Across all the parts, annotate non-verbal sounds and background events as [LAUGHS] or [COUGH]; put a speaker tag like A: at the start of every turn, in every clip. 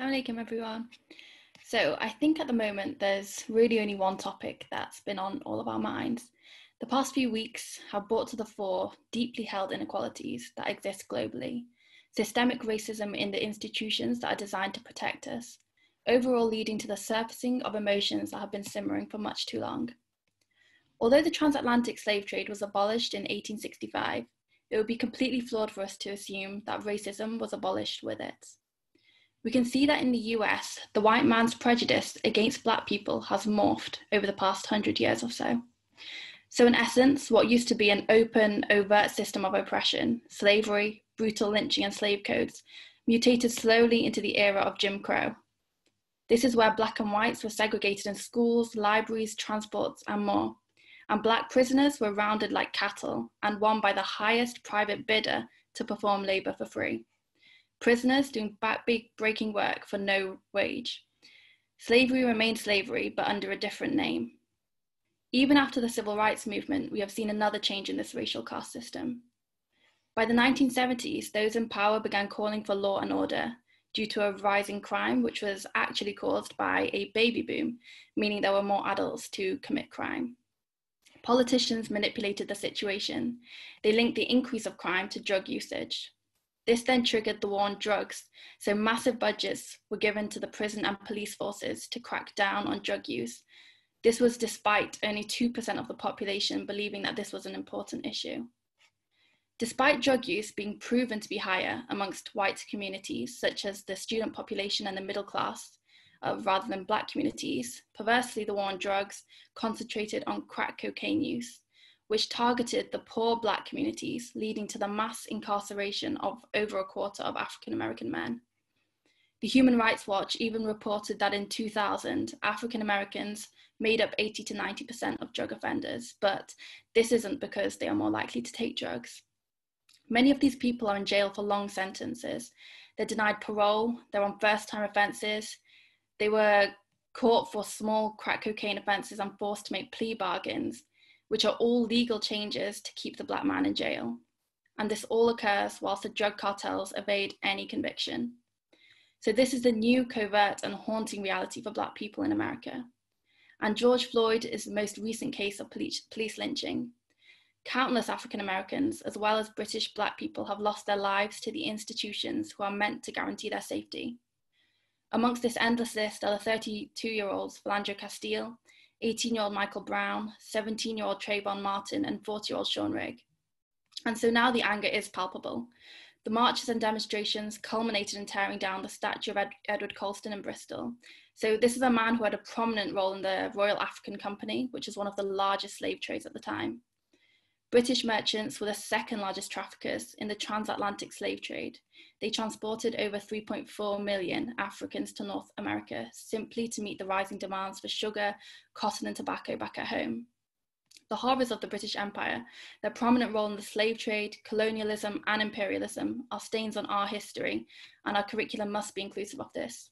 A: Assalamualaikum everyone. So I think at the moment there's really only one topic that's been on all of our minds. The past few weeks have brought to the fore deeply held inequalities that exist globally, systemic racism in the institutions that are designed to protect us, overall leading to the surfacing of emotions that have been simmering for much too long. Although the transatlantic slave trade was abolished in 1865, it would be completely flawed for us to assume that racism was abolished with it. We can see that in the US, the white man's prejudice against Black people has morphed over the past hundred years or so. So, in essence, what used to be an open, overt system of oppression, slavery, brutal lynching, and slave codes, mutated slowly into the era of Jim Crow. This is where Black and whites were segregated in schools, libraries, transports, and more. And Black prisoners were rounded like cattle and won by the highest private bidder to perform labour for free prisoners doing back-breaking work for no wage. Slavery remained slavery, but under a different name. Even after the civil rights movement, we have seen another change in this racial caste system. By the 1970s, those in power began calling for law and order due to a rising crime, which was actually caused by a baby boom, meaning there were more adults to commit crime. Politicians manipulated the situation. They linked the increase of crime to drug usage. This then triggered the war on drugs, so massive budgets were given to the prison and police forces to crack down on drug use. This was despite only 2% of the population believing that this was an important issue. Despite drug use being proven to be higher amongst white communities, such as the student population and the middle class, uh, rather than black communities, perversely, the war on drugs concentrated on crack cocaine use, which targeted the poor Black communities, leading to the mass incarceration of over a quarter of African American men. The Human Rights Watch even reported that in 2000, African Americans made up 80 to 90% of drug offenders, but this isn't because they are more likely to take drugs. Many of these people are in jail for long sentences. They're denied parole, they're on first time offences, they were caught for small crack cocaine offences and forced to make plea bargains, which are all legal changes to keep the black man in jail. And this all occurs whilst the drug cartels evade any conviction. So, this is the new covert and haunting reality for black people in America. And George Floyd is the most recent case of police, police lynching. Countless African Americans, as well as British black people, have lost their lives to the institutions who are meant to guarantee their safety. Amongst this endless list are the 32 year olds Philando Castile, 18 year old Michael Brown, 17 year old Trayvon Martin, and 40 year old Sean Rigg. And so now the anger is palpable. The marches and demonstrations culminated in tearing down the statue of Ed- Edward Colston in Bristol. So, this is a man who had a prominent role in the Royal African Company, which is one of the largest slave trades at the time. British merchants were the second largest traffickers in the transatlantic slave trade. They transported over 3.4 million Africans to North America simply to meet the rising demands for sugar, cotton, and tobacco back at home. The horrors of the British Empire, their prominent role in the slave trade, colonialism, and imperialism are stains on our history, and our curriculum must be inclusive of this.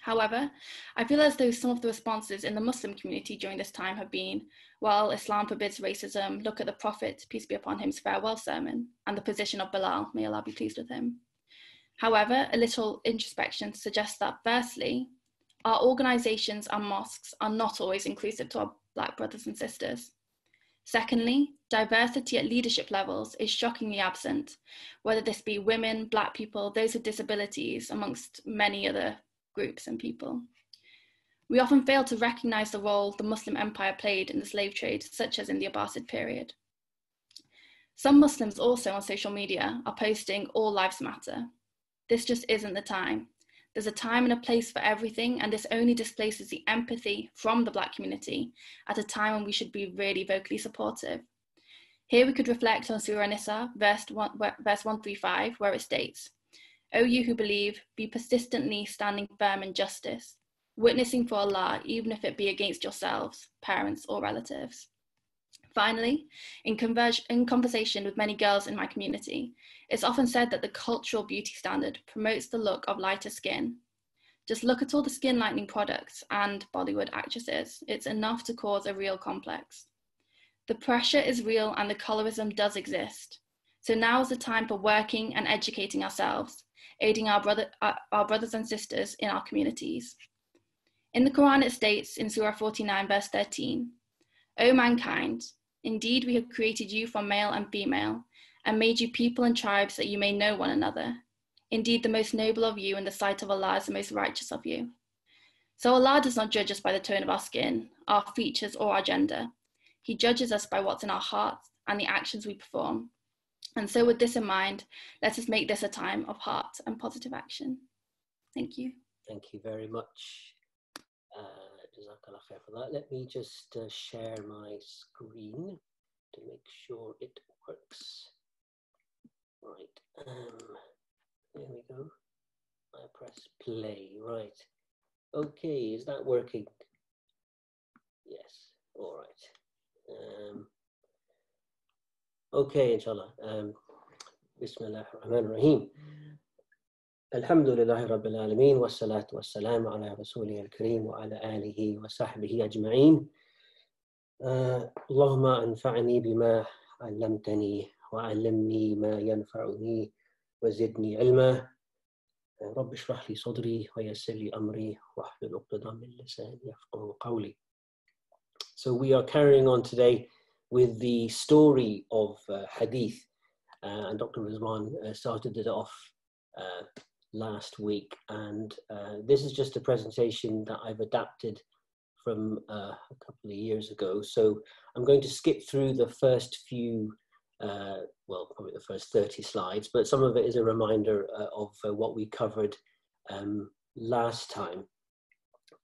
A: However, I feel as though some of the responses in the Muslim community during this time have been, well, Islam forbids racism, look at the Prophet, peace be upon him's farewell sermon, and the position of Bilal, may Allah be pleased with him. However, a little introspection suggests that firstly, our organisations and mosques are not always inclusive to our Black brothers and sisters. Secondly, diversity at leadership levels is shockingly absent, whether this be women, Black people, those with disabilities, amongst many other groups and people. We often fail to recognise the role the Muslim empire played in the slave trade, such as in the Abbasid period. Some Muslims also on social media are posting all lives matter. This just isn't the time. There's a time and a place for everything, and this only displaces the empathy from the Black community at a time when we should be really vocally supportive. Here we could reflect on Surah Nisa, verse, one, verse 135, where it states, O you who believe, be persistently standing firm in justice, witnessing for Allah, even if it be against yourselves, parents, or relatives. Finally, in, converge- in conversation with many girls in my community, it's often said that the cultural beauty standard promotes the look of lighter skin. Just look at all the skin lightening products and Bollywood actresses, it's enough to cause a real complex. The pressure is real and the colorism does exist. So now is the time for working and educating ourselves aiding our, brother, our brothers and sisters in our communities. In the Quran, it states in Surah 49, verse 13, O mankind, indeed we have created you from male and female, and made you people and tribes that you may know one another. Indeed, the most noble of you in the sight of Allah is the most righteous of you. So Allah does not judge us by the tone of our skin, our features, or our gender. He judges us by what's in our hearts and the actions we perform. And so, with this in mind, let us make this a time of heart and positive action. Thank you.
B: Thank you very much. Uh, for that. Let me just uh, share my screen to make sure it works. Right, um, there we go. I press play, right. Okay, is that working? Yes, all right. Um, okay, inshallah. Um, Bismillah ar-Rahman ar-Rahim. الحمد لله رب العالمين والصلاة والسلام على رسوله الكريم وعلى آله وصحبه أجمعين uh, اللهم أنفعني بما علمتني وعلمني ما ينفعني وزدني علما رب اشرح لي صدري ويسر لي أمري واحلل عقدة من لساني يفقه قولي So we are carrying on today with the story of uh, Hadith uh, and Dr. Rizwan uh, started it off last week and this is just a presentation that I've adapted from a couple of years ago. So I'm going to skip through the first few uh, well, probably the first 30 slides, but some of it is a reminder uh, of uh, what we covered um, last time.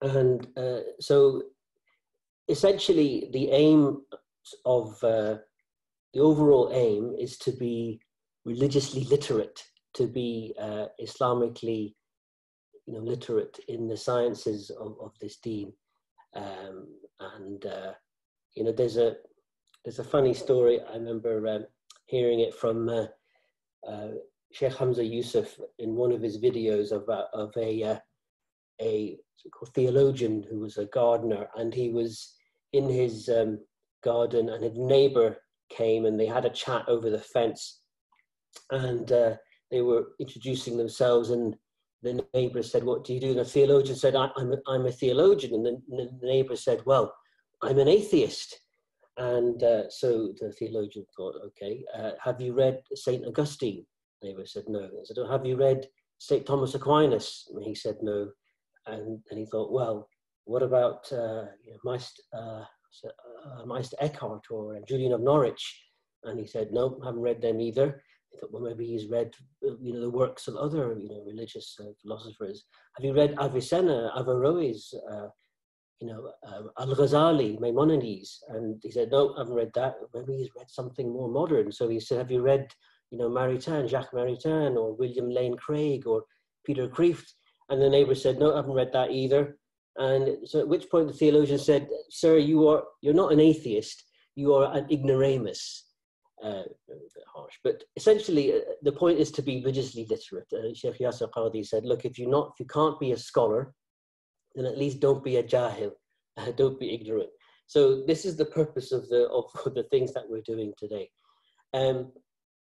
B: And so essentially the aim of, uh, the overall aim is to be religiously literate, to be uh, Islamically you know, literate in the sciences of, of this deen. Um, and, you know, there's a, there's a funny story. I remember um, hearing it from uh, uh, Sheikh Hamza Yusuf in one of his videos of, uh, of a, uh, a theologian who was a gardener, and he was in his um, garden, and a neighbor came and they had a chat over the fence, and uh, they were introducing themselves, and the neighbor said, "What do you do?" And the theologian said, I, am a, I'm a theologian," and the, the neighbor said, "Well, I'm an atheist." And uh, so the theologian thought, okay, uh, have you read St. Augustine? Neighbor said, no. He said, oh, have you read St. Thomas Aquinas? And he said, no. And, and he thought, well, what about uh, you know, Meister, uh, uh, Meister Eckhart or Julian of Norwich? And he said, no, I haven't read them either. He thought, well, maybe he's read, uh, you know, the works of other, you know, religious philosophers. Have you read Avicenna, Averroes, you know, um, Al Ghazali, Maimonides, and he said, no, I haven't read that. Maybe he's read something more modern. So he said, have you read, you know, Maritain, Jacques Maritain, or William Lane Craig, or Peter Kreeft? And the neighbor said, no, I haven't read that either. And so at which point the theologian said, sir, you are, you're not an atheist, you are an ignoramus. Uh, a bit harsh, but essentially uh, the point is to be religiously literate. Uh, Sheikh Yasir Qadhi said, look, if you're not, if you can't be a scholar, then at least don't be a jahil, [LAUGHS] don't be ignorant. So this is the purpose of the of [LAUGHS] the things that we're doing today. Um,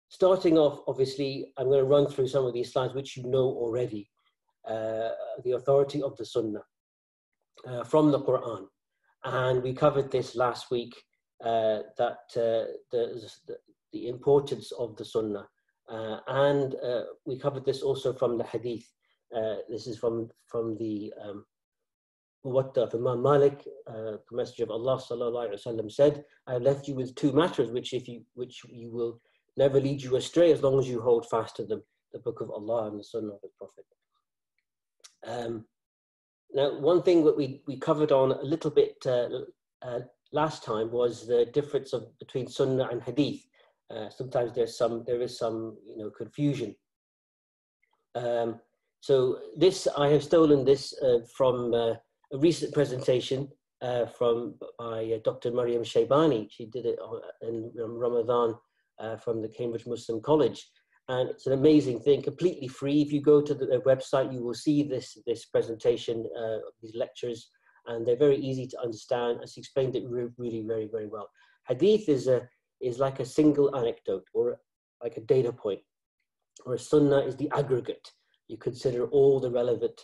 B: starting off, obviously, I'm going to run through some of these slides which you know already. Uh, the authority of the Sunnah uh, from the Quran, and we covered this last week. Uh, that uh, the, the importance of the Sunnah, uh, and uh, we covered this also from the Hadith. this is from from the um, what the Imam Malik, uh, the Messenger of Allah وسلم, said, I have left you with two matters which if you which you will never lead you astray as long as you hold fast to them, the book of Allah and the Sunnah of the Prophet. Um, now, one thing that we, we covered on a little bit uh, uh, last time was the difference of between Sunnah and Hadith. Uh, sometimes there's some there is some you know confusion. Um, so this I have stolen this uh, from uh, a recent presentation uh, from by Dr. Mariam Sheibani. She did it in Ramadan from the Cambridge Muslim College. And it's an amazing thing, completely free. If you go to the, website, you will see this, this presentation, uh, these lectures, and they're very easy to understand. She explained it re really very, very well. Hadith is, a, is like a single anecdote or like a data point, where sunnah is the aggregate you consider all the relevant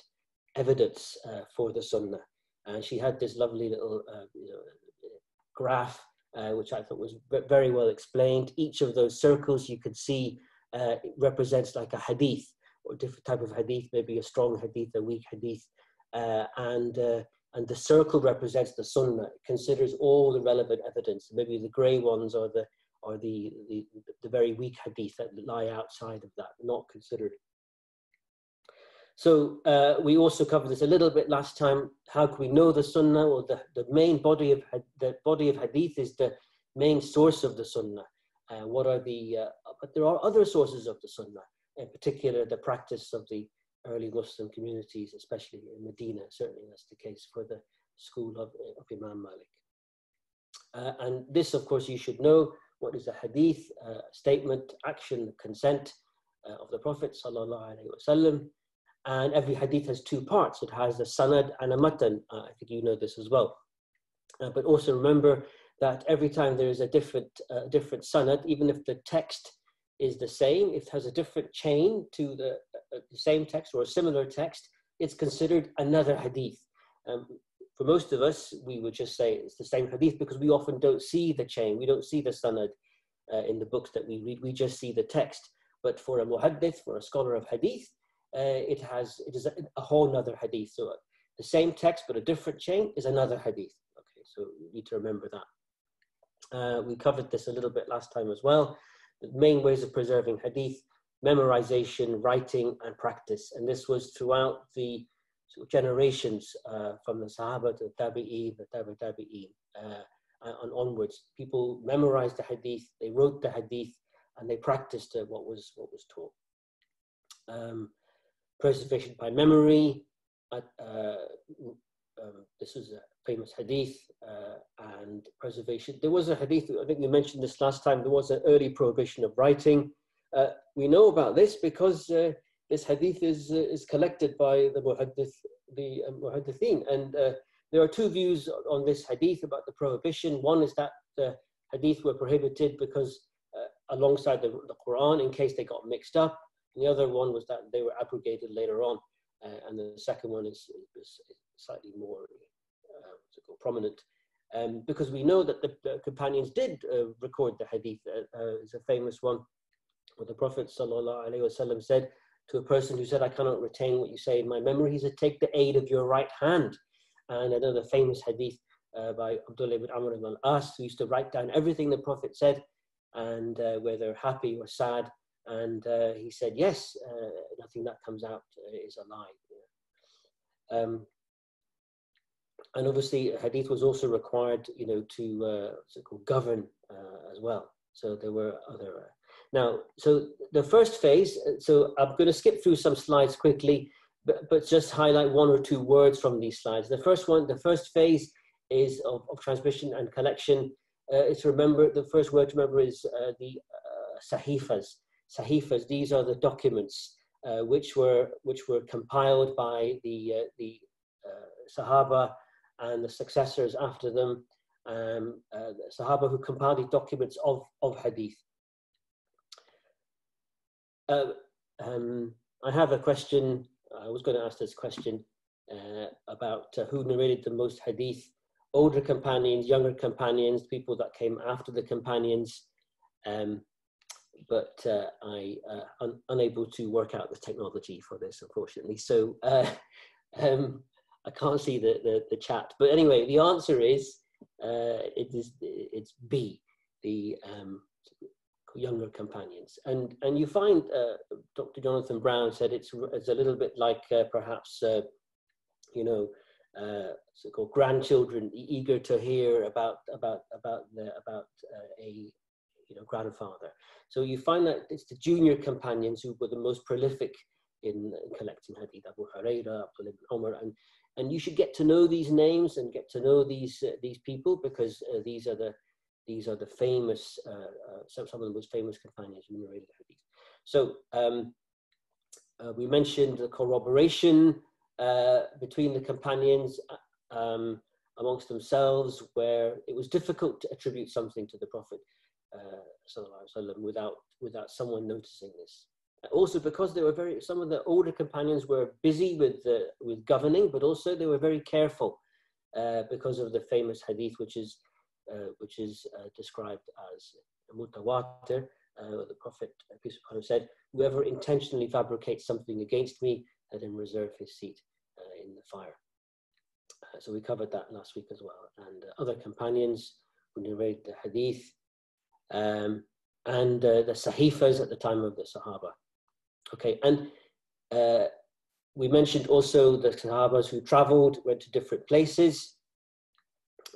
B: evidence uh, for the Sunnah. And she had this lovely little uh, you know, graph, uh, which I thought was very well explained. Each of those circles you could see uh, represents like a hadith or different type of hadith, maybe a strong hadith, a weak hadith. Uh, and uh, and the circle represents the sunnah. It considers all the relevant evidence. Maybe the grey ones are the or the, the, the very weak hadith that lie outside of that, not considered. So uh, we also covered this a little bit last time. How can we know the Sunnah? Well, the, the main body of the body of Hadith is the main source of the Sunnah. Uh, what are the? Uh, but there are other sources of the Sunnah, in particular the practice of the early Muslim communities, especially in Medina. Certainly, that's the case for the school of, of Imam Malik. Uh, and this, of course, you should know what is a hadith, uh, statement, action, consent uh, of the Prophet wasallam. And every hadith has two parts. It has a sanad and a matan. Uh, I think you know this as well. Uh, but also remember that every time there is a different, uh, different sanad, even if the text is the same, if it has a different chain to the, uh, the same text or a similar text, it's considered another hadith. Um, for most of us, we would just say it's the same hadith because we often don't see the chain, we don't see the sanad uh, in the books that we read, we just see the text. But for a muhaddith, for a scholar of hadith, uh, it has it is a, a whole other hadith. So the same text but a different chain is another hadith. Okay, so you need to remember that. Uh, we covered this a little bit last time as well. The main ways of preserving hadith: memorization, writing, and practice. And this was throughout the generations uh, from the Sahaba to the Tabi'een, the Tabi Tabi'een, uh, and onwards. People memorized the hadith, they wrote the hadith, and they practiced uh, what was what was taught. Um, preservation by memory. Uh, um, this is a famous hadith uh, and preservation. There was a hadith, I think we mentioned this last time, there was an early prohibition of writing. Uh, we know about this because uh, this hadith is, uh, is collected by the muhaddith, the uh, muhaddithin. And there are two views on this hadith about the prohibition. One is that the hadith were prohibited because alongside the, the Quran in case they got mixed up the other one was that they were abrogated later on. Uh, and the second one is, is slightly more uh, prominent. Um, because we know that the, the companions did uh, record the hadith. Uh, uh, it's a famous one where the Prophet ﷺ said to a person who said, I cannot retain what you say in my memory, he said, take the aid of your right hand. And another famous hadith uh, by Abdullah ibn Amr ibn al-As, who used to write down everything the Prophet said, and whether happy or sad, and uh, he said, yes, uh, nothing that comes out uh, is a lie. Um, and obviously, hadith was also required, you know, to uh, so-called govern uh, as well. So there were other. Uh, now, so the first phase. So I'm going to skip through some slides quickly, but, but just highlight one or two words from these slides. The first one, the first phase is of, of transmission and collection. it's remember the first word to remember is the sahifas sahifas, these are the documents uh, which were which were compiled by the uh, the uh, Sahaba and the successors after them, um, uh, the Sahaba who compiled documents of of Hadith. Uh, um, I have a question. I was going to ask this question uh, about who narrated the most Hadith. Older companions, younger companions, people that came after the companions. Um, but uh, I uh, un unable to work out the technology for this, unfortunately. So uh, [LAUGHS] um, I can't see the, the, the, chat. But anyway, the answer is uh, it is it's B, the um, younger companions. And and you find uh, Dr. Jonathan Brown said it's it's a little bit like uh, perhaps you know. so-called grandchildren eager to hear about about about the about a you know, grandfather. So you find that it's the junior companions who were the most prolific in, in collecting hadith, Abu Huraira, Abdullah ibn Umar, and, and you should get to know these names and get to know these, uh, these people because uh, these are the, these are the famous, uh, uh some, some of the most famous companions narrated hadith. So um, uh, we mentioned the corroboration uh, between the companions um, amongst themselves where it was difficult to attribute something to the Prophet uh, without, without someone noticing this. Also because they were very, some of the older companions were busy with, uh, with governing, but also they were very careful uh, because of the famous hadith, which is, uh, which is uh, described as mutawatir. Uh, the Prophet, peace upon him, said, whoever intentionally fabricates something against me, let him reserve his seat in the fire. so we covered that last week as well. And other companions who narrate the hadith, um, and uh, the Sahifas at the time of the Sahaba. Okay, and uh, we mentioned also the Sahabas who traveled, went to different places.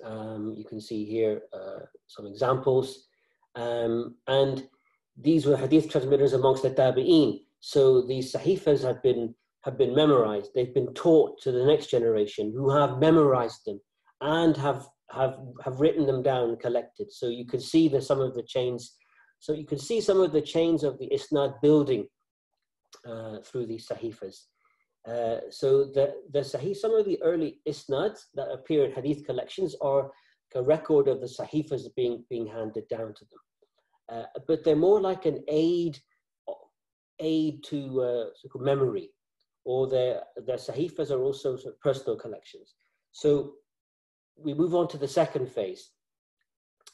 B: Um, you can see here uh, some examples. Um, and these were hadith transmitters amongst the Tabi'een. So these Sahifas have been, have been memorized. They've been taught to the next generation who have memorized them and have, have, have written them down, collected. So you can see the, some of the chains so you can see some of the chains of the isnad building uh, through these sahifas. Uh, so the, the sahih, some of the early isnads that appear in hadith collections are a record of the sahifas being, being handed down to them. Uh, but they're more like an aid, aid to uh, memory, or their, their sahifas are also sort of personal collections. So we move on to the second phase.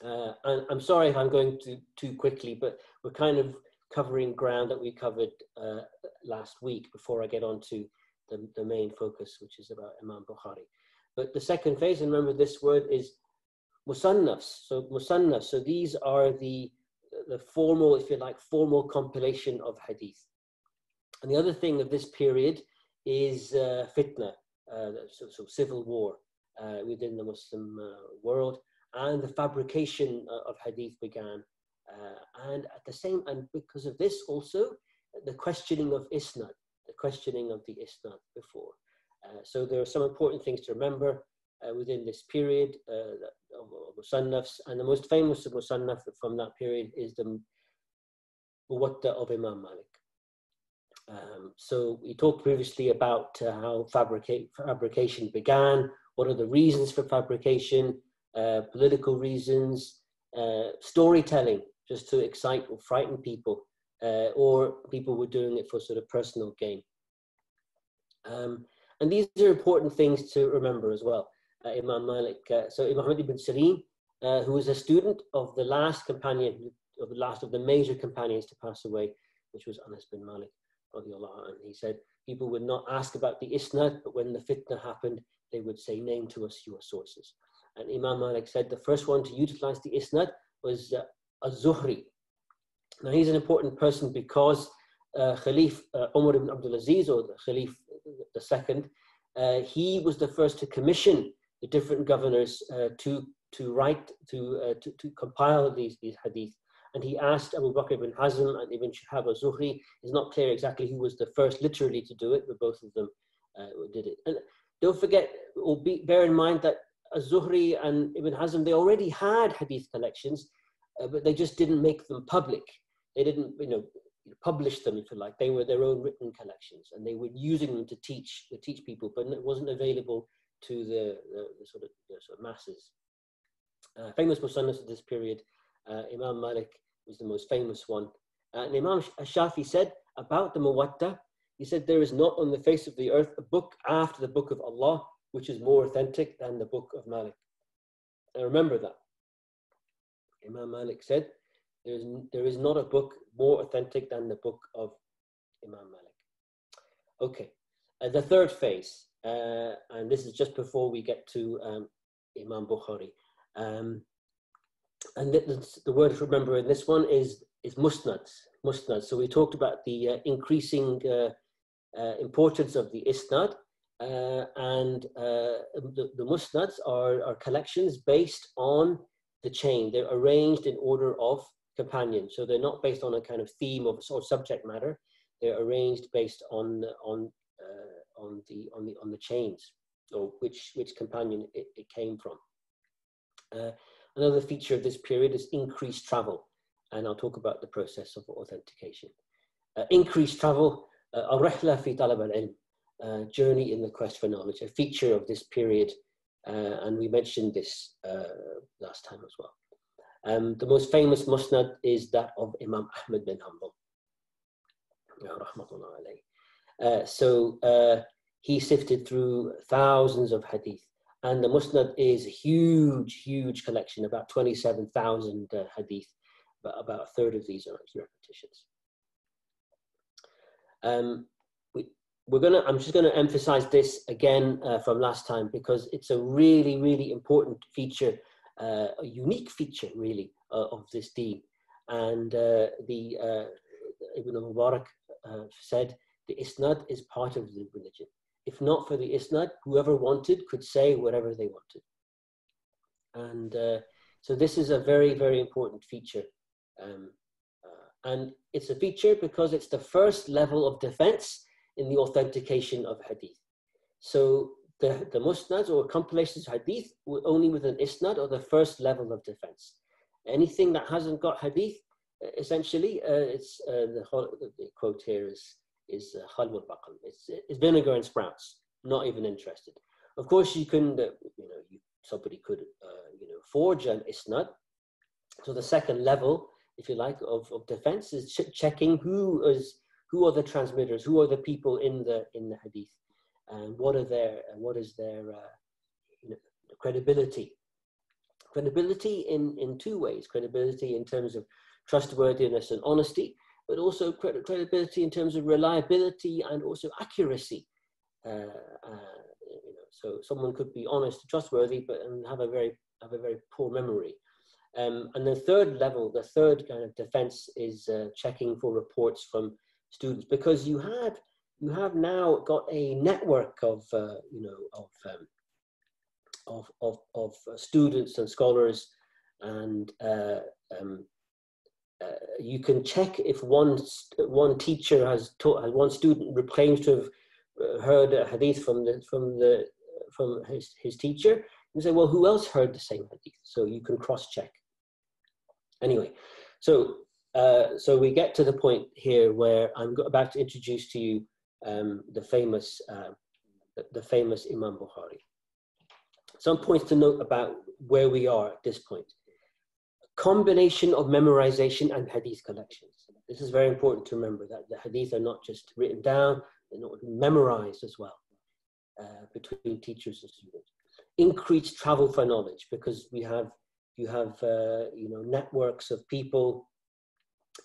B: Uh, and I'm sorry if I'm going too, too quickly, but we're kind of covering ground that we covered uh, last week before I get on to the, the main focus, which is about Imam Bukhari. But the second phase, and remember this word is musannafs. So musannafs, so these are the, the formal, if you like, formal compilation of hadith. And the other thing of this period is uh, fitna, uh, so, so, civil war uh, within the Muslim uh, world and the fabrication uh, of hadith began. Uh, and at the same, and because of this also, the questioning of isnad, the questioning of the isnad before. Uh, so there are some important things to remember uh, within this period uh, of, of Musannafs, and the most famous of Musannaf from that period is the Muwatta of Imam Malik. Um, so we talked previously about uh, how fabrication began, what are the reasons for fabrication, uh, political reasons, uh, storytelling, just to excite or frighten people, uh, or people were doing it for sort of personal gain. Um, and these are important things to remember as well. Uh, Imam Malik, uh, so Imam ibn Sirin, who was a student of the last companion, of the last of the major companions to pass away, which was Anas bin Malik. And he said, people would not ask about the isnad, but when the fitna happened, they would say, name to us your sources. And Imam Malik said the first one to utilize the isnad was uh, Az-Zuhri. Now he's an important person because uh, Khalif uh, Umar ibn Abdul Aziz, or the Khalif the second, uh, he was the first to commission the different governors uh, to to write to, uh, to, to compile these these hadith. And he asked Abu Bakr ibn Hazm and Ibn Shihab al-Zuhri. It's not clear exactly who was the first literally to do it, but both of them uh, did it. And don't forget, or be, bear in mind that Az-Zuhri and Ibn Hazm, they already had hadith collections, uh, but they just didn't make them public. They didn't, you know, publish them, if you like. They were their own written collections, and they were using them to teach to teach people, but it wasn't available to the, the, the sort of the sort of masses. Uh, famous musannafs of this period, uh, Imam Malik was the most famous one. Uh, and Imam Shafi said about the Muwatta, he said, There is not on the face of the earth a book after the book of Allah which is more authentic than the book of Malik. And remember that. Imam Malik said, there is, there is not a book more authentic than the book of Imam Malik. Okay, uh, the third phase, uh, and this is just before we get to um, Imam Bukhari. Um, and the, the, word to remember in this one is, is musnad. Musnad. So we talked about the uh, increasing uh, uh, importance of the isnad uh, and the, the musnads are, are collections based on the chain. They're arranged in order of companion. So they're not based on a kind of theme of or subject matter. They're arranged based on on uh, on the on the on the chains or which which companion it, it came from. Uh, another feature of this period is increased travel, and I'll talk about the process of authentication. Uh, increased travel. Uh, fi talab al-ilm uh, journey in the quest for knowledge, a feature of this period, uh, and we mentioned this last time as well. Um, the most famous musnad is that of Imam Ahmad bin Hanbal. Uh, so uh, he sifted through thousands of hadith. And the Musnad is a huge, huge collection, about 27,000 uh, hadith. But about a third of these are repetitions. Um, we, we're gonna, I'm just going to emphasize this again uh, from last time because it's a really, really important feature, uh, a unique feature, really, uh, of this deen. And uh, the uh, Ibn Mubarak said, the isnad is part of the religion. If not for the isnad, whoever wanted could say whatever they wanted. And so this is a very, very important feature. Um, and it's a feature because it's the first level of defense in the authentication of hadith. So the, the musnads or compilations of hadith only with an isnad or the first level of defense. Anything that hasn't got hadith, essentially, uh, it's uh, the, the, quote here is is uh, khalwul. It's, it's vinegar and sprouts. Not even interested. Of course, you can, uh, you know, you, somebody could, uh, you know, forge an isnad. So the second level, if you like, of, of defense is ch- checking who is who are the transmitters, who are the people in the in the hadith, and what are their what is their uh, you know, credibility. Credibility in in two ways: credibility in terms of trustworthiness and honesty, but also credibility in terms of reliability and also accuracy. Uh, uh, you know, so someone could be honest, trustworthy, but and have a very have a very poor memory. Um, and the third level, the third kind of defense is uh, checking for reports from students because you have you have now got a network of uh, you know of um, of of, of students and scholars and uh, um, uh, you can check if one one teacher has taught one student claims to have uh, heard a hadith from the from the from his, his teacher. You say well who else heard the same hadith? So you can cross check anyway so uh, so we get to the point here where i'm about to introduce to you um, the famous uh, the, the famous imam bukhari some points to note about where we are at this point combination of memorization and hadith collections. This is very important to remember that the hadith are not just written down, they're not memorized as well uh, between teachers and students. Increased travel for knowledge because we have you have uh, you know networks of people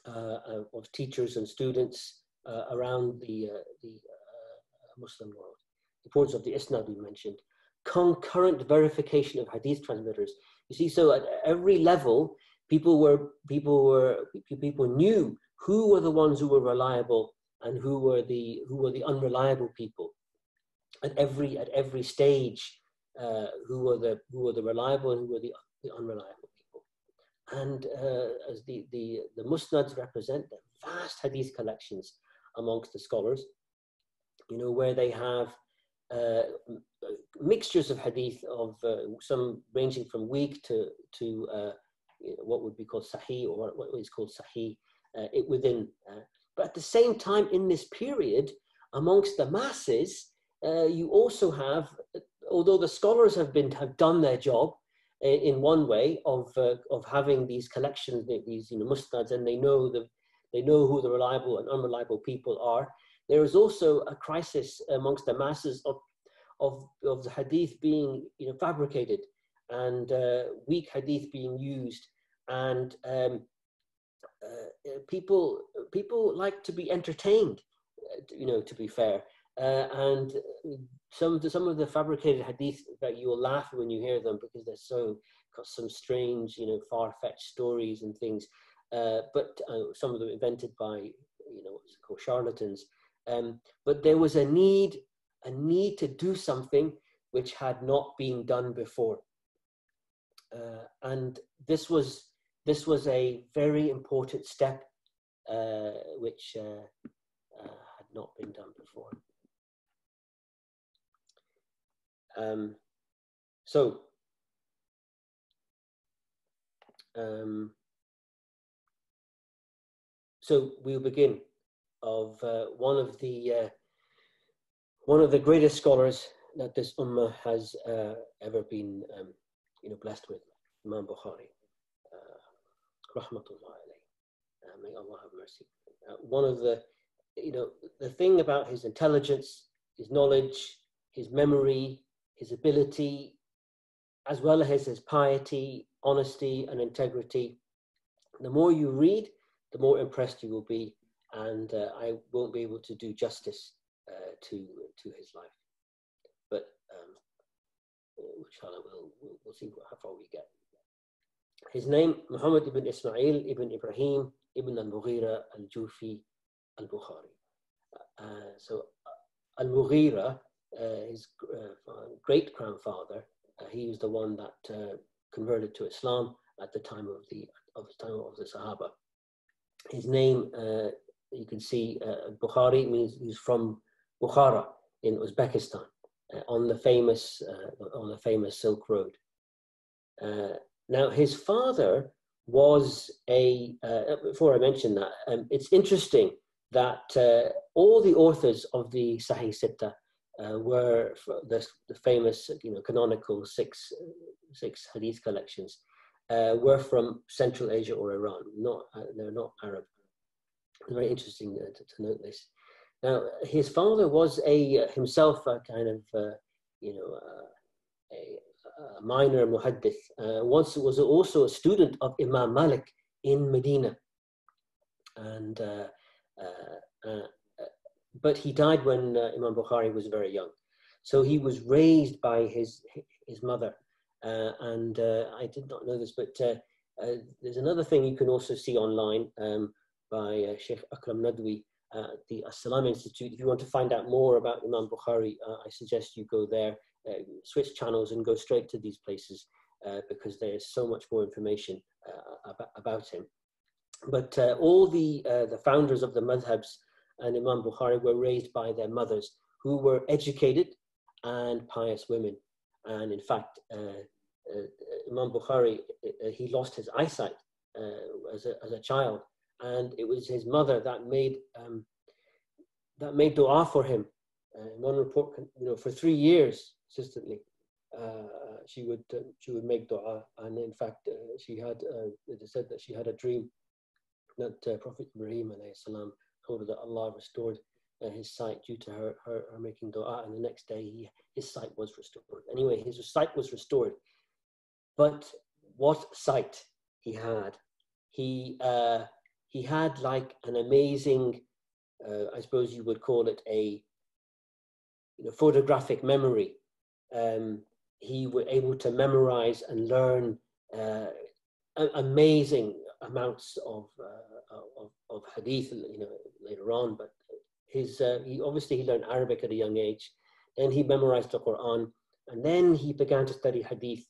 B: uh, of teachers and students around the uh, the uh, Muslim world. The importance of the isnad we mentioned. Concurrent verification of hadith transmitters you see, so at every level, people were people were people knew who were the ones who were reliable and who were the who were the unreliable people. At every at every stage, uh, who were the who were the reliable and who were the, the unreliable people. And uh, as the the the musnads represent the vast hadith collections amongst the scholars, you know, where they have uh, mixtures of hadith of uh, some ranging from weak to to uh, what would be called sahih or what is called sahih uh, it within. Uh, but at the same time, in this period, amongst the masses, uh, you also have, although the scholars have been have done their job in one way of of having these collections, these you know musnads, and they know the they know who the reliable and unreliable people are. There is also a crisis amongst the masses of of, of the hadith being you know, fabricated and uh, weak hadith being used. And um, uh, people, people like to be entertained, you know, to be fair. Uh, and some, some of the fabricated hadith that you will laugh when you hear them because they're so got some strange, you know, far-fetched stories and things. Uh, but some of them invented by, you know, what's called charlatans. Um, but there was a need a need to do something which had not been done before. Uh, and this was this was a very important step uh, which uh, uh had not been done before. Um, so um, so we'll begin of uh, one of the uh, one of the greatest scholars that this ummah has uh, ever been, um, you know, blessed with, Imam Bukhari, uh, rahmatullah alayhi. Uh, may Allah have mercy. Uh, one of the you know, the thing about his intelligence, his knowledge, his memory, his ability, as well as his piety, honesty, and integrity, the more you read, the more impressed you will be, and uh, I won't be able to do justice uh, to to his life. But um, inshallah, we'll, we'll, we'll see how far we get. His name, Muhammad ibn Ismail ibn Ibrahim ibn al-Mughira al-Jufi al-Bukhari. Uh, so uh, al-Mughira, uh, his uh, great grandfather, uh, he was the one that uh, converted to Islam at the time of the of the time of the Sahaba. His name, you can see, Bukhari means he's from Bukhara in Uzbekistan, on the famous on the famous Silk Road. Now, his father was a, uh, before I mention that, um, it's interesting that uh, all the authors of the Sahih Sitta uh, were the, the, famous, you know, canonical six, six hadith collections, uh, were from Central Asia or Iran. Not, uh, they're not Arab. Very interesting uh, to, to, note this. Now, his father was a himself a kind of, you know, a, uh, minor muhaddith, uh, once was also a student of Imam Malik in Medina. And, uh, uh, uh but he died when Imam Bukhari was very young. So he was raised by his, his mother. And I did not know this, but there's another thing you can also see online um, by Sheikh Akram Nadwi, uh, the As-Salam Institute. If you want to find out more about Imam Bukhari, uh, I suggest you go there. Uh, switch channels and go straight to these places uh, because there is so much more information uh, about, about, him. But all the, the founders of the madhabs and Imam Bukhari were raised by their mothers who were educated and pious women. And in fact, Imam Bukhari, he lost his eyesight as, a, as a child and it was his mother that made um, that made dua for him. Uh, one report, you know, for three years, consistently. Uh, she would uh, she would make dua, and in fact, uh, she had uh, it said that she had a dream that uh, Prophet Ibrahim salam told her that Allah restored uh, his sight due to her, her, her making dua, and the next day he, his sight was restored. Anyway, his sight was restored, but what sight he had! He uh, he had like an amazing, uh, I suppose you would call it a you know, photographic memory um, he was able to memorize and learn uh, amazing amounts of, uh, of, of hadith, you know, later on. But his, uh, he obviously he learned Arabic at a young age. Then he memorized the Quran, and then he began to study hadith.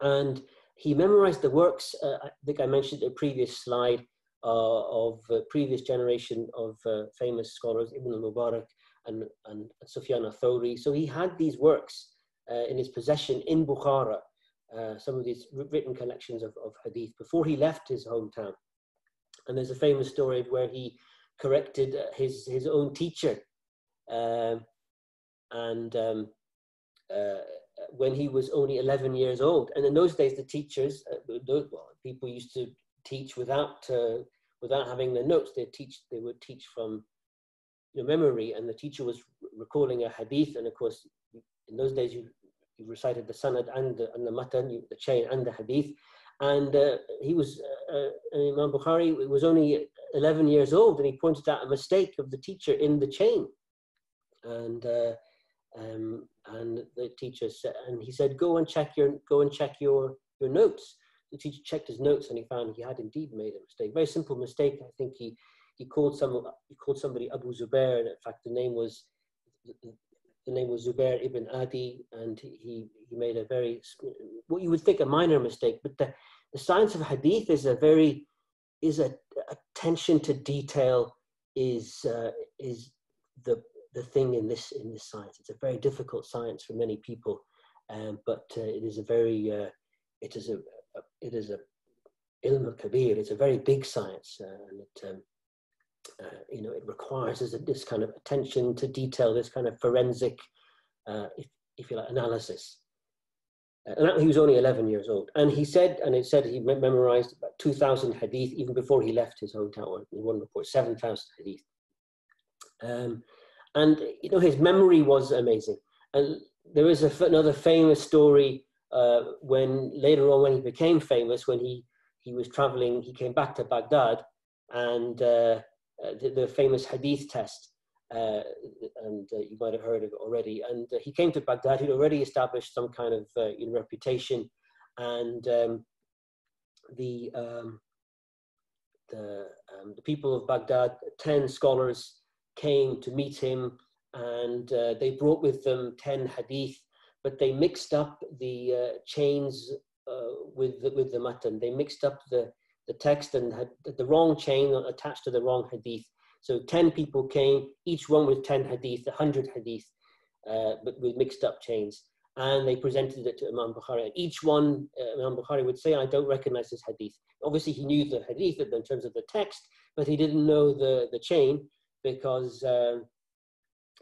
B: And he memorized the works. Uh, I think I mentioned a previous slide uh, of previous generation of uh, famous scholars, Ibn al-Mubarak, and, and Sufyan al-Thawri. So he had these works uh, in his possession in Bukhara, uh, some of these written collections of, of hadith before he left his hometown. And there's a famous story where he corrected his, his own teacher. Um, and um, uh, when he was only 11 years old. And in those days, the teachers, uh, those, well, people used to teach without, uh, without having the notes. They teach, they would teach from your memory and the teacher was recalling a hadith and of course in those days you, you recited the sanad and the, and the matan, you, the chain and the hadith and uh, he was uh, uh, Imam Bukhari was only 11 years old and he pointed out a mistake of the teacher in the chain. And uh, um, and the teacher said and he said go and check your go and check your your notes. The teacher checked his notes and he found he had indeed made a mistake. Very simple mistake. I think he he called some he called somebody Abu Zubair. And In fact, the name was the name was Zubair ibn Adi, and he he made a very what you would think a minor mistake, but the the science of hadith is a very is a attention to detail is uh, is the the thing in this in this science. It's a very difficult science for many people, um, but uh, it is a very uh, it is a, a, it is a ilm kabir. It's a very big science, uh, and it um, uh, you know, it requires this, this, kind of attention to detail, this kind of forensic, uh, if, if you like, analysis. And he was only 11 years old. And he said, and it said he memorized about 2,000 hadith even before he left his hometown, in one report, 7,000 hadith. Um, and you know his memory was amazing. And there is a, another famous story uh, when later on when he became famous when he he was traveling he came back to Baghdad and uh, uh the, the, famous hadith test uh, and uh, you might have heard of it already and uh, he came to Baghdad he'd already established some kind of you know, reputation and um, the um, the, um, the people of Baghdad 10 scholars came to meet him and uh, they brought with them 10 hadith, but they mixed up the uh, chains uh, with, the, with the matan. They mixed up the, the text and had the wrong chain attached to the wrong hadith. So 10 people came, each one with 10 hadith, 100 hadith, uh, but with mixed up chains. And they presented it to Imam Bukhari. And each one, uh, Imam Bukhari would say, I don't recognize this hadith. Obviously, he knew the hadith in terms of the text, but he didn't know the, the chain because um,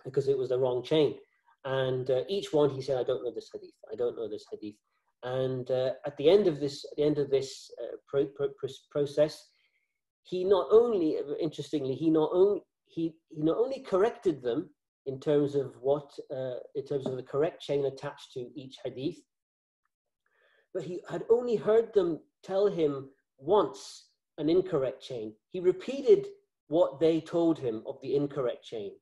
B: because it was the wrong chain. And uh, each one he said, I don't know this hadith. I don't know this hadith. And uh, at the end of this, at the end of this uh, pro- pro- process, he not only, interestingly, he not only he, he not only corrected them in terms of what, uh, in terms of the correct chain attached to each hadith, but he had only heard them tell him once an incorrect chain. He repeated what they told him of the incorrect chain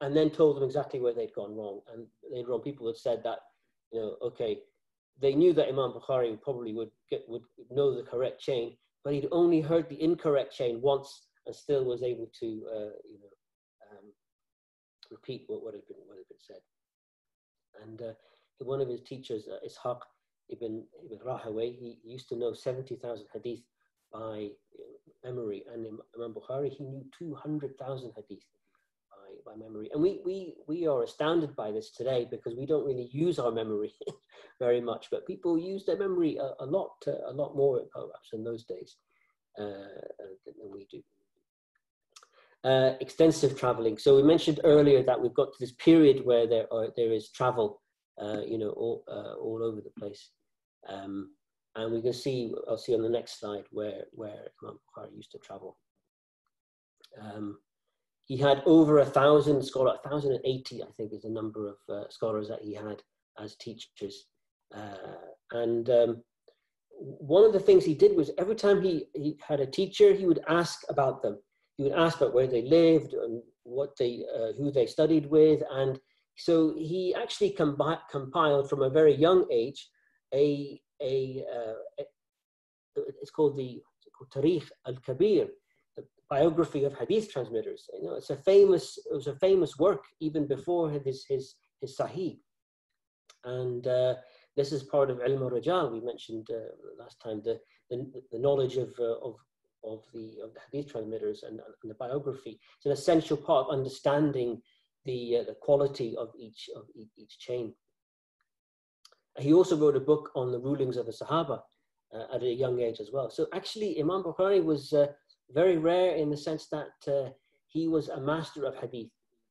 B: and then told them exactly where they'd gone wrong. And later on, people had said that, you know, okay, they knew that Imam Bukhari probably would get would know the correct chain, but he'd only heard the incorrect chain once and still was able to, uh, you know, um, repeat what, what had been what had been said. And uh, one of his teachers, uh, Ishaq ibn, ibn Rahaway, he used to know 70,000 hadith by memory, and Imam Bukhari, he knew 200,000 hadith by, memory. And we, we, we are astounded by this today because we don't really use our memory [LAUGHS] very much, but people use their memory a, a lot, a lot more perhaps in those days uh, than we do. Uh, extensive traveling. So we mentioned earlier that we've got to this period where there are there is travel, uh, you know, all uh, all over the place, um, and we can see. I'll see on the next slide where where Imam Bukhari used to travel. Um, he had over a thousand scholars, 1,080, I think, is the number of uh, scholars that he had as teachers. Uh, and um, one of the things he did was every time he, he had a teacher, he would ask about them. He would ask about where they lived and what they, uh, who they studied with. And so he actually combi- compiled from a very young age a, a, uh, a it's called the Tarikh al-Kabir, biography of hadith transmitters. You know, it's a famous, it was a famous work even before his, his, his Sahih. And uh, this is part of Ilm al-Rijal, we mentioned uh, last time, the, the, the knowledge of, uh, of, of, the, of the hadith transmitters and, and, the biography. It's an essential part of understanding the, uh, the quality of each, of each chain. He also wrote a book on the rulings of the Sahaba uh, at a young age as well. So actually, Imam Bukhari was uh, very rare in the sense that uh, he was a master of hadith,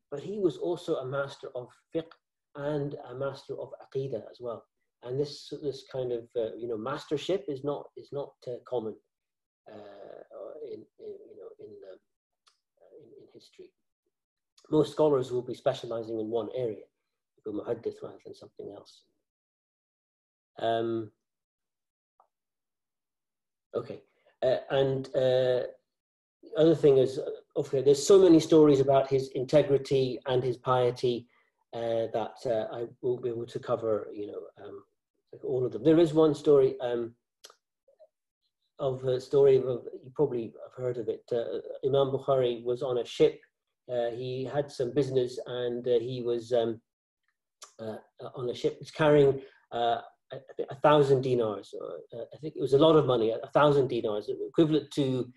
B: but he was also a master of fiqh and a master of aqidah as well. And this this kind of uh, you know mastership is not is not uh, common uh, in, in, you know in, um, in, in history. Most scholars will be specializing in one area, go muhaddith rather than something else. Um, okay, uh, and uh, other thing is, okay, there's so many stories about his integrity and his piety uh, that uh, I won't be able to cover, you know, um, all of them. There is one story um, of a story of, you probably have heard of it. Uh, Imam Bukhari was on a ship. Uh, he had some business and uh, he was um, uh, on a ship. He's carrying a, a, thousand dinars. I think it was a lot of money, a thousand dinars, equivalent to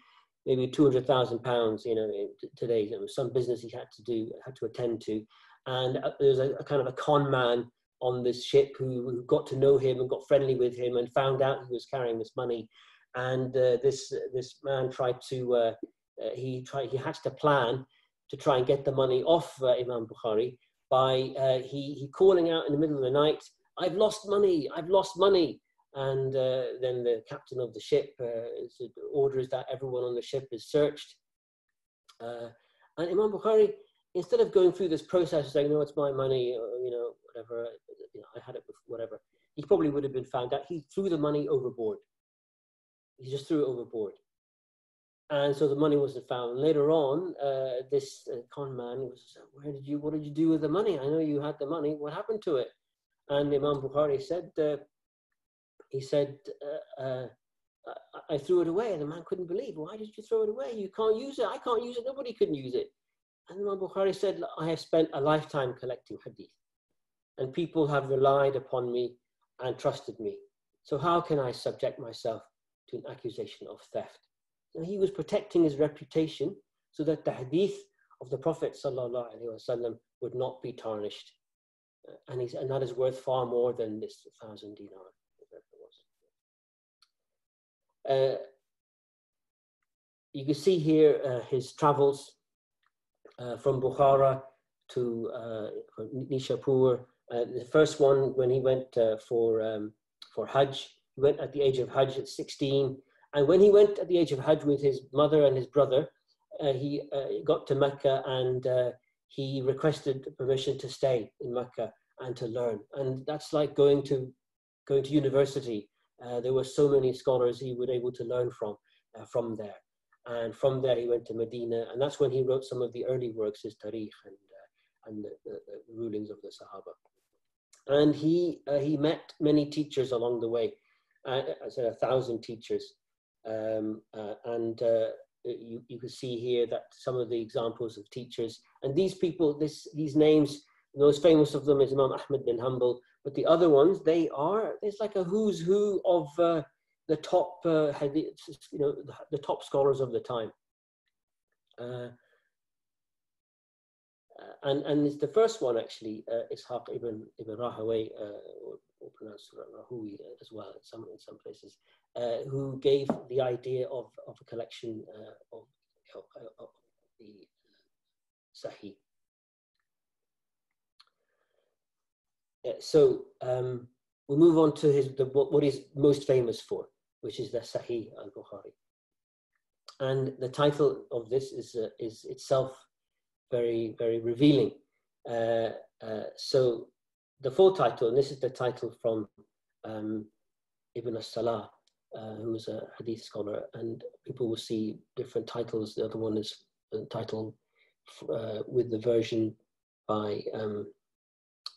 B: maybe 200,000 pounds, you know, today, there was some business he had to do, had to attend to. And uh, there was a, a kind of a con man on this ship who, who, got to know him and got friendly with him and found out he was carrying this money. And uh, this, this man tried to, uh, uh, he tried, he hatched a plan to try and get the money off uh, Imam Bukhari by uh, he, he calling out in the middle of the night, I've lost money, I've lost money and uh, then the captain of the ship uh, orders that everyone on the ship is searched. Uh, and Imam Bukhari, instead of going through this process saying, no, it's my money, or, you know, whatever, you know, I had it, before, whatever, he probably would have been found out. He threw the money overboard. He just threw it overboard. And so the money wasn't found. Later on, uh, this uh, con man was, where did you, what did you do with the money? I know you had the money. What happened to it? And Imam Bukhari said, uh, he said, uh, uh, I threw it away. And the man couldn't believe, why did you throw it away? You can't use it. I can't use it. Nobody can use it. And Imam Bukhari said, I have spent a lifetime collecting hadith. And people have relied upon me and trusted me. So how can I subject myself to an accusation of theft? And he was protecting his reputation so that the hadith of the Prophet وسلم, would not be tarnished. And, he's, and that is worth far more than this thousand dinar. Uh, you can see here uh, his travels uh, from Bukhara to uh, Nishapur. Uh, the first one, when he went uh, for, um, for Hajj, he went at the age of Hajj at 16. And when he went at the age of Hajj with his mother and his brother, he got to Mecca and he requested permission to stay in Mecca and to learn. And that's like going to going to university uh, there were so many scholars he was able to learn from uh, from there. And from there, he went to Medina, and that's when he wrote some of the early works, his Tarikh and, uh, and the, the, the, rulings of the Sahaba. And he, uh, he met many teachers along the way, uh, I said a thousand teachers. Um, and you, you can see here that some of the examples of teachers, and these people, this, these names, the most famous of them is Imam Ahmad bin Hanbal, but the other ones, they are, it's like a who's who of uh, the top, uh, you know, the top scholars of the time. Uh, uh and and it's the first one actually, uh, Ishaq ibn ibn Rahaway, uh, or, or pronounced Rahui as well in some in some places, uh, who gave the idea of of a collection of, of, the Sahih. So um, we'll move on to his the, what he's most famous for, which is the Sahih al Bukhari. And the title of this is uh, is itself very very revealing. Uh, uh, so the full title, and this is the title from um, Ibn as-Salah, uh, who is a hadith scholar, and people will see different titles. The other one is titled uh, with the version by um,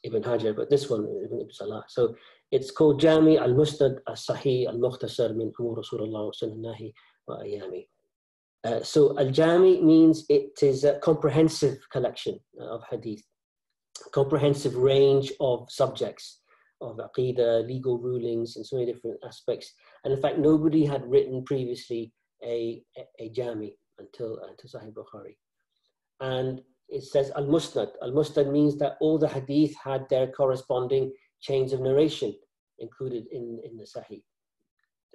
B: Ibn Hajar, but this one, Ibn Salah. So it's called Jami al Musnad al Sahih al Mukhtasar min Amur Rasulullah Sallallahu wa Ayami. Uh, so al Jami means it is a comprehensive collection of hadith, comprehensive range of subjects of aqidah, legal rulings, and so many different aspects. And in fact, nobody had written previously a, a, a Jami until, until Sahih Bukhari. And it says al musnad. Al musnad means that all the hadith had their corresponding chains of narration included in, in the sahih.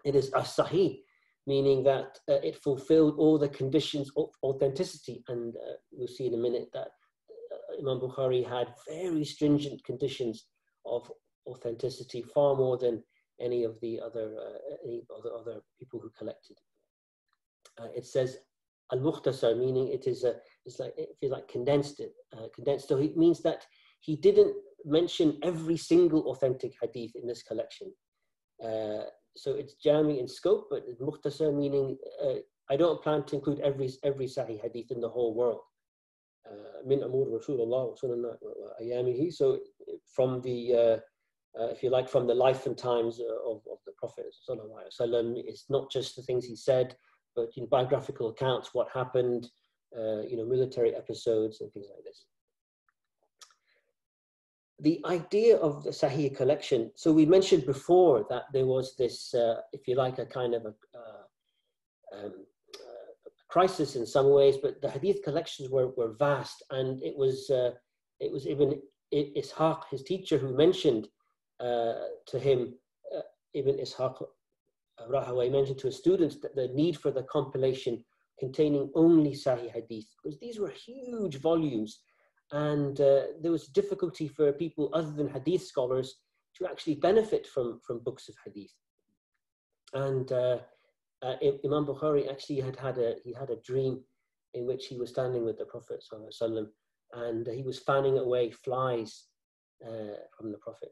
B: It is as sahih, meaning that uh, it fulfilled all the conditions of authenticity. And uh, we'll see in a minute that uh, Imam Bukhari had very stringent conditions of authenticity, far more than any of the other uh, any other other people who collected. Uh, it says al-mukhtasar, meaning it is a, it's like, it feels like condensed it, uh, condensed. So it means that he didn't mention every single authentic hadith in this collection. Uh, so it's jami in scope, but mukhtasar meaning uh, I don't plan to include every every sahih hadith in the whole world. Uh, min amur Rasulullah ayamihi. So from the uh, uh, if you like, from the life and times of, of the Prophet it's not just the things he said, but know, biographical accounts, what happened, uh, you know, military episodes and things like this. The idea of the Sahih collection, so we mentioned before that there was this, uh, if you like, a kind of a, uh, um, uh, crisis in some ways, but the Hadith collections were, were vast and it was, uh, it was even Ishaq, his teacher, who mentioned uh, to him, Ibn Ishaq Rahaway mentioned to his students that the need for the compilation containing only Sahih Hadith, because these were huge volumes, and uh, there was difficulty for people other than Hadith scholars to actually benefit from, from books of Hadith. And uh, uh, Imam Bukhari actually had had a, he had a dream in which he was standing with the Prophet وسلم, and he was fanning away flies uh, from the Prophet.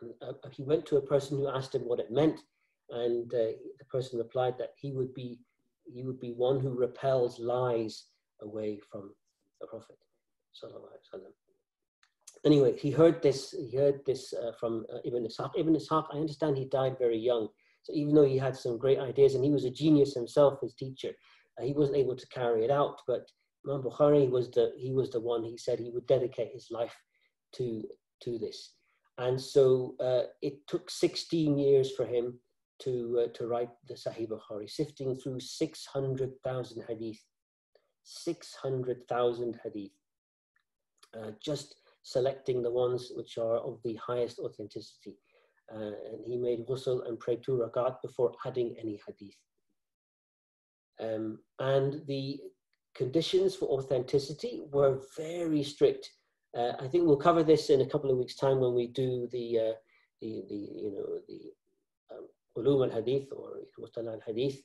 B: And, uh, he went to a person who asked him what it meant, and uh, the person replied that he would be he would be one who repels lies away from the Prophet. Anyway, he heard this. He heard this uh, from uh, Ibn Ishaq. Ibn Ishaq, I understand he died very young. So even though he had some great ideas and he was a genius himself, his teacher, uh, he wasn't able to carry it out. But Imam Bukhari was the he was the one. He said he would dedicate his life to to this, and so uh, it took 16 years for him to uh, to write the Sahih Bukhari, sifting through 600,000 hadith, 600,000 hadith, uh, just selecting the ones which are of the highest authenticity. Uh, and he made ghusl and prayed two rakat before adding any hadith. Um, and the conditions for authenticity were very strict. Uh, I think we'll cover this in a couple of weeks' time when we do the uh, the, the you know the ulum al hadith or mustalah al hadith,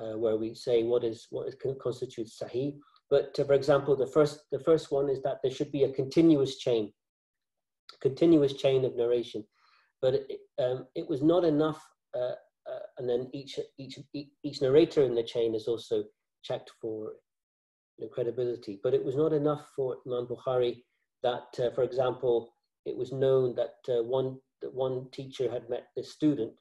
B: uh, where we say what is what is, constitutes sahih. But uh, for example, the first the first one is that there should be a continuous chain, continuous chain of narration. But it, um, it was not enough, uh, uh, and then each each each narrator in the chain is also checked for credibility. But it was not enough for Imam Bukhari that, uh, for example, it was known that one that one teacher had met this student,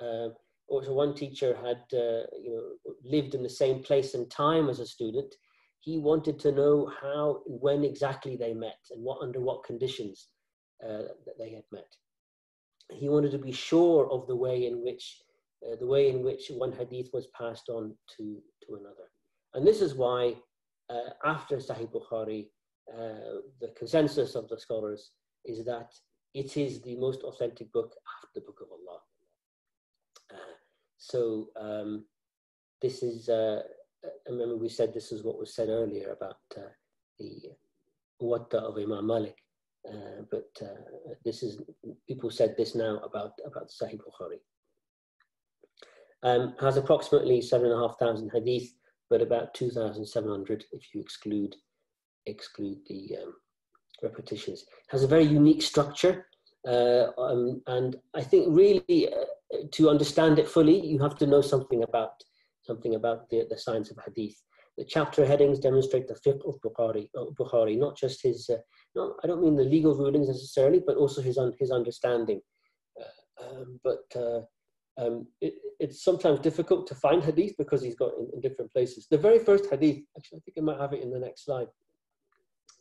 B: uh, one teacher had uh, you know lived in the same place and time as a student. He wanted to know how, when exactly they met, and what under what conditions uh, that they had met. He wanted to be sure of the way in which uh, the way in which one hadith was passed on to to another, and this is why uh, after Sahih Bukhari, uh, the consensus of the scholars is that it is the most authentic book after the Book of Allah. Uh, so um, this is, uh, I remember we said this is what was said earlier about uh, the Muwatta of Imam Malik. Uh, but this is people said this now about about Sahih Bukhari. Um, has approximately seven and a half thousand hadith but about 2,700 if you exclude exclude the um, repetitions. Has a very unique structure, uh, um, and I think really uh, to understand it fully, you have to know something about something about the, the science of hadith. The chapter headings demonstrate the fiqh of Bukhari, uh, Bukhari not just his, uh, not, I don't mean the legal rulings necessarily, but also his, un, his understanding. Uh, um, but uh, um, it, it's sometimes difficult to find hadith because he's got in, in, different places. The very first hadith, actually, I think I might have it in the next slide.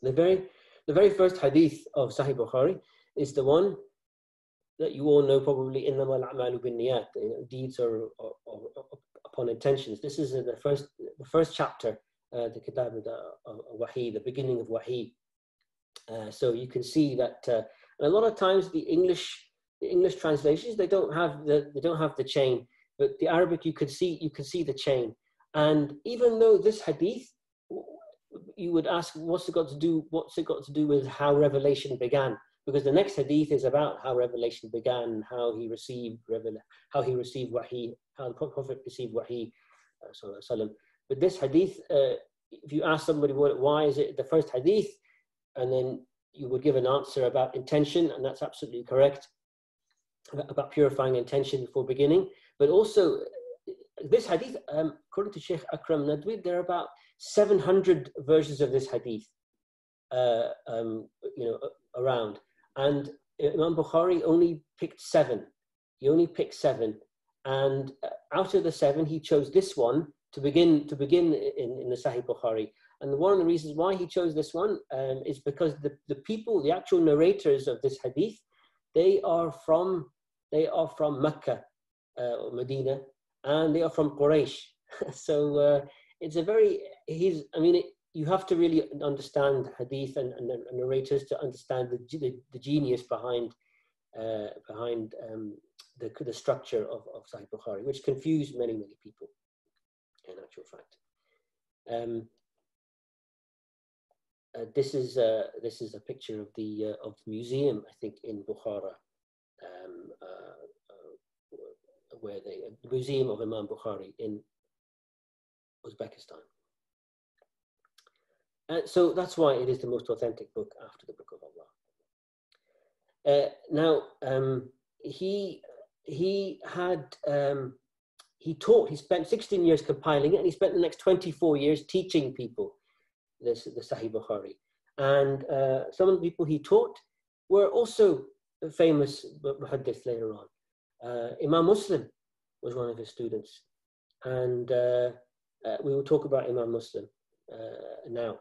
B: The very, the very first hadith of Sahih Bukhari is the one that you all know probably in the a'malu bin niyat, deeds are, are, are, upon intentions. This is the first, the first chapter, uh, the Kitab of Wahi, the beginning of Wahi. Uh, so you can see that, uh, a lot of times the English the English translations they don't have the they don't have the chain, but the Arabic you could see you could see the chain. And even though this hadith, you would ask, what's it got to do? What's it got to do with how revelation began? Because the next hadith is about how revelation began, how he received revel, how he received wahi, how the Prophet received wahi. Uh, but this hadith, uh, if you ask somebody what, why is it the first hadith, and then you would give an answer about intention, and that's absolutely correct about purifying intention before beginning, but also this hadith, um, according to Sheikh Akram Nadwi, there are about 700 versions of this hadith, uh, um, you know, around. And Imam Bukhari only picked seven. He only picked seven. And out of the seven, he chose this one to begin to begin in, in the Sahih Bukhari. And one of the reasons why he chose this one um, is because the, the people, the actual narrators of this hadith, they are from they are from Mecca uh, or Medina, and they are from Quraysh. [LAUGHS] so uh, it's a very, he's, I mean, it, you have to really understand hadith and, and, and narrators to understand the, the, the genius behind uh, behind um, the, the structure of, of Sahih Bukhari, which confused many, many people, in actual fact. Um, uh, this is uh, this is a picture of the uh, of the museum, I think, in Bukhara, um, uh, uh, where they, the Museum of Imam Bukhari in Uzbekistan. Uh, so that's why it is the most authentic book after the Book of Allah. Uh, now, um, he he had um, he taught. He spent 16 years compiling it, and he spent the next 24 years teaching people this the Sahih Bukhari. And uh, some of the people he taught were also famous muhaddith later on. Uh, Imam Muslim was one of his students, and uh, uh we will talk about Imam Muslim now.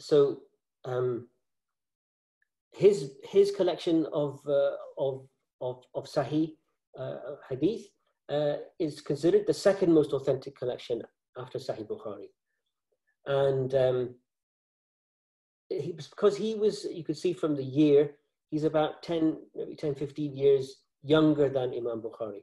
B: So. Um, his his collection of uh, of of of Sahih uh, hadith uh, is considered the second most authentic collection after Sahih Bukhari, and um, he, because he was you could see from the year he's about 10 maybe 10 15 years younger than Imam Bukhari,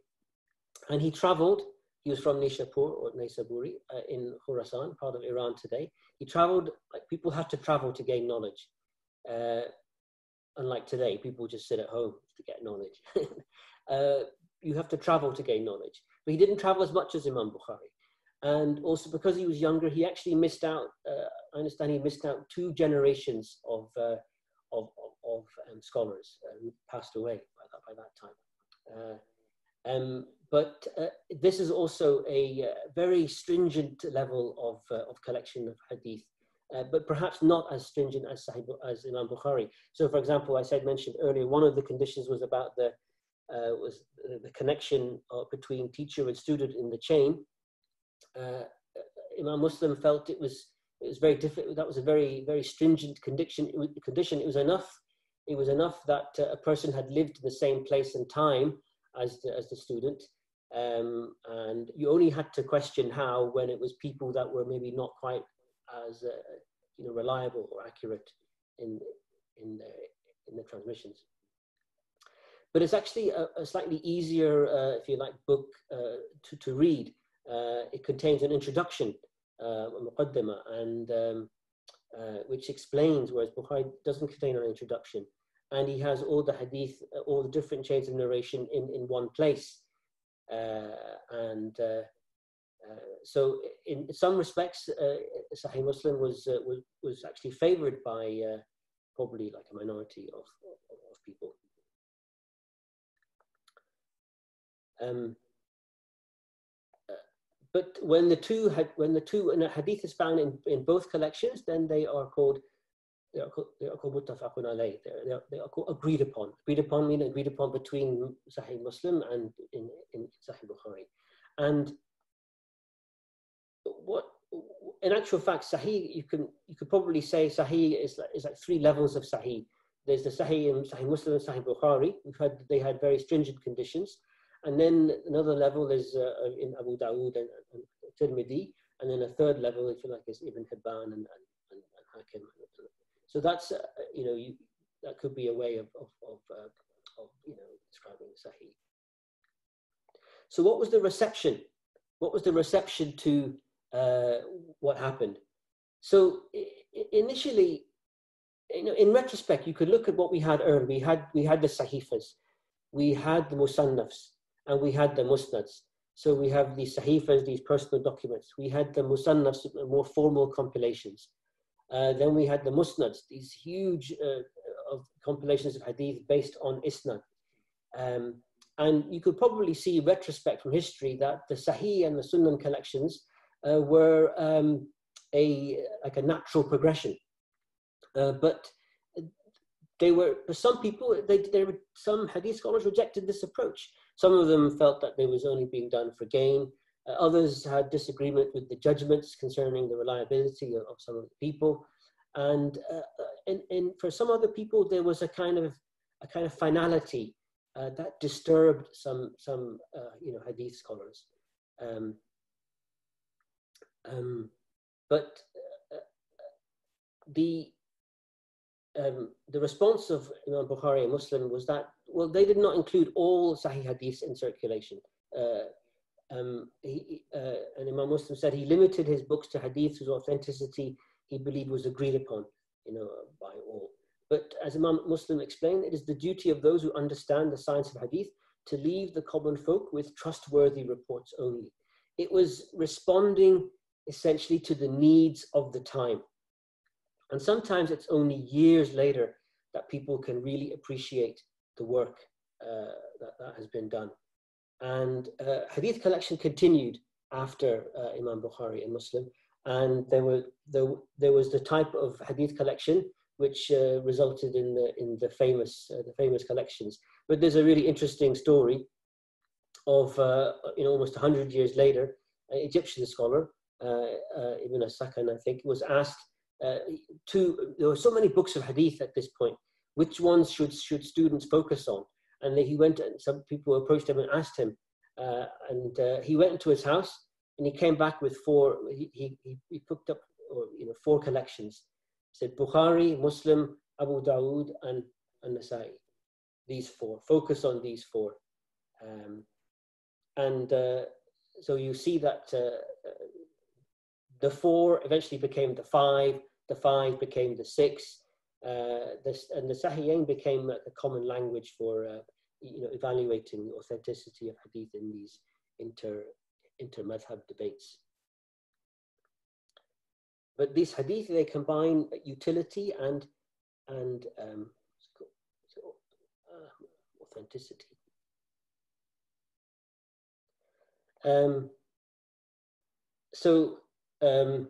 B: and he travelled. He was from Nishapur or Naisaburi uh, in Khorasan, part of Iran today. He travelled like people had to travel to gain knowledge. Uh, unlike today, people just sit at home to get knowledge. [LAUGHS] uh, you have to travel to gain knowledge. But he didn't travel as much as Imam Bukhari. And also because he was younger, he actually missed out, uh, I understand he missed out two generations of, uh, of, of, of um, scholars who passed away by that, by that time. Uh, um, but uh, this is also a very stringent level of, of collection of hadith uh, but perhaps not as stringent as, Sahih, as Imam Bukhari. So, for example, I said mentioned earlier, one of the conditions was about the uh, was the connection uh, between teacher and student in the chain. Uh, Imam Muslim felt it was it was very difficult. That was a very very stringent condition. Condition. It was enough. It was enough that uh, a person had lived in the same place and time as the, as the student, um, and you only had to question how when it was people that were maybe not quite as uh, you know reliable or accurate in in the, in the transmissions. But it's actually a, a slightly easier, uh, if you like, book uh, to, to read. Uh, it contains an introduction, uh, and um, uh, which explains, whereas Bukhari doesn't contain an introduction. And he has all the hadith, all the different chains of narration in, in one place. And uh, so in some respects, uh, Sahih Muslim was, uh, was, was actually favored by probably like a minority of, of, of people. Um, but when the two had, when the two and a hadith is found in, in both collections, then they are called they are they are alayh. They are, they are agreed upon. Agreed upon agreed upon between Sahih Muslim and in, in Sahih Bukhari. And what in actual fact, Sahih, you can you could probably say Sahih is like, is like three levels of Sahih. There's the Sahih in Sahih Muslim and Sahih Bukhari. We've had they had very stringent conditions, and then another level is uh, in Abu Dawood and, and, Tirmidhi, and then a third level, if you like, is Ibn Hibban and, and, and, and Hakim. So that's uh, you know you, that could be a way of of of, uh, of you know describing the Sahih. So what was the reception? What was the reception to uh, what happened. So initially, you know, in retrospect, you could look at what we had earlier. We had we had the sahifas, we had the musannafs, and we had the musnads. So we have these sahifas, these personal documents. We had the musannafs, more formal compilations. Uh, then we had the musnads, these huge uh, of compilations of hadith based on isnad. Um, and you could probably see retrospect from history that the Sahih and the Sunan collections uh, were um, a like a natural progression. But they were some people they, they were, some hadith scholars rejected this approach some of them felt that it was only being done for gain others had disagreement with the judgments concerning the reliability of, of some of the people and, uh, and, and for some other people there was a kind of a kind of finality uh, that disturbed some some uh, you know hadith scholars um, um, but uh, the um, the response of Imam Bukhari and Muslim was that well they did not include all Sahih hadiths in circulation. Uh, um, he, uh, and Imam Muslim said he limited his books to hadiths whose authenticity he believed was agreed upon, you know, by all. But as Imam Muslim explained, it is the duty of those who understand the science of hadith to leave the common folk with trustworthy reports only. It was responding essentially to the needs of the time. And sometimes it's only years later that people can really appreciate the work uh, that, that has been done. And uh, hadith collection continued after uh, Imam Bukhari and Muslim. And there, were, there, there was the type of hadith collection which uh, resulted in the, in the, famous, uh, the famous collections. But there's a really interesting story of, uh, you know, almost 100 years later, an Egyptian scholar, Ibn as-Sakan, I think, was asked to, there were so many books of hadith at this point, which ones should, should students focus on? And then he went, and some people approached him and asked him, uh, and uh, he went into his house and he came back with four, he, he, he picked up or, you know, four collections. He said Bukhari, Muslim, Abu Dawood, and, and Nasai. These four. Focus on these four. Um, and uh, so you see that uh, the four eventually became the five, the five became the six, this, and the Sahihain became the common language for uh, you know, evaluating the authenticity of hadith in these inter, inter madhab debates. But these hadith, they combine utility and, and um, uh, authenticity. Um, so um,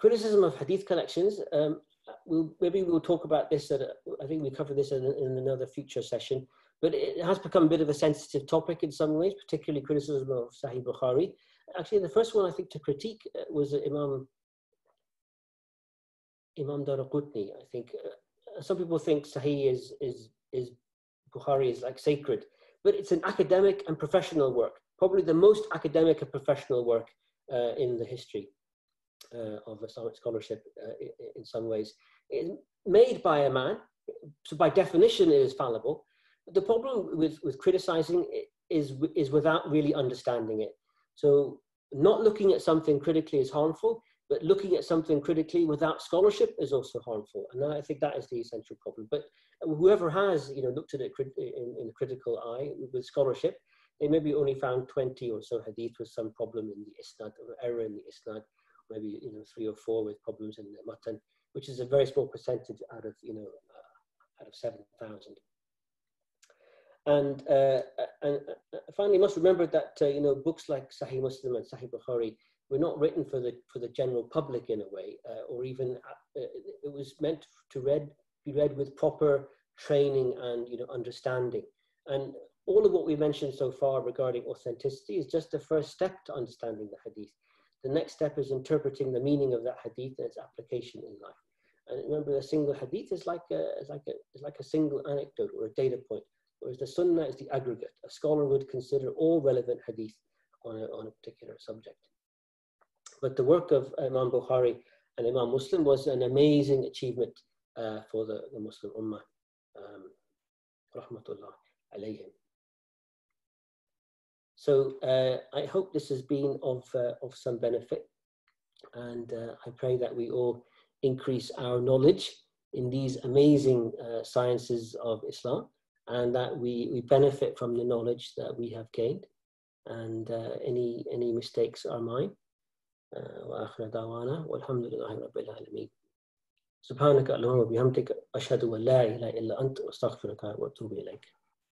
B: criticism of hadith collections. Um, we'll, maybe we'll talk about this. At a, I think we cover this in, in, another future session. But it has become a bit of a sensitive topic in some ways, particularly criticism of Sahih Bukhari. Actually, the first one I think to critique uh, was Imam Imam Daraqutni. I think uh, some people think Sahih is is is Bukhari is like sacred, but it's an academic and professional work, probably the most academic and professional work uh, in the history of Islamic scholarship uh, in some ways. It's made by a man, so by definition it is fallible. The problem with, with criticizing is, is without really understanding it. So not looking at something critically is harmful, but looking at something critically without scholarship is also harmful. And I think that is the essential problem. But whoever has you know, looked at it in, in a critical eye with scholarship, they maybe only found 20 or so hadith with some problem in the isnad or error in the isnad maybe you know three or four with problems in the matan, which is a very small percentage out of you know uh, out of seven thousand. And uh, and uh, finally, you must remember that uh, you know books like Sahih Muslim and Sahih Bukhari were not written for the for the general public in a way, uh, or even uh, it was meant to read be read with proper training and you know understanding. And all of what we mentioned so far regarding authenticity is just the first step to understanding the hadith. The next step is interpreting the meaning of that hadith and its application in life. And remember, a single hadith is like a, is like a, is like a single anecdote or a data point, whereas the sunnah is the aggregate. A scholar would consider all relevant hadith on a, on a particular subject. But the work of Imam Bukhari and Imam Muslim was an amazing achievement uh, for the, the Muslim Ummah. Um, rahmatullah alayhim. So uh, I hope this has been of, uh, of some benefit. And uh, I pray that we all increase our knowledge in these amazing uh, sciences of Islam and that we, we benefit from the knowledge that we have gained. And uh, any, any mistakes are mine. وآخر دعوانا والحمد لله رب العالمين سبحانك اللهم وبحمدك أشهد أن لا إله إلا أنت وأستغفرك وأتوب إليك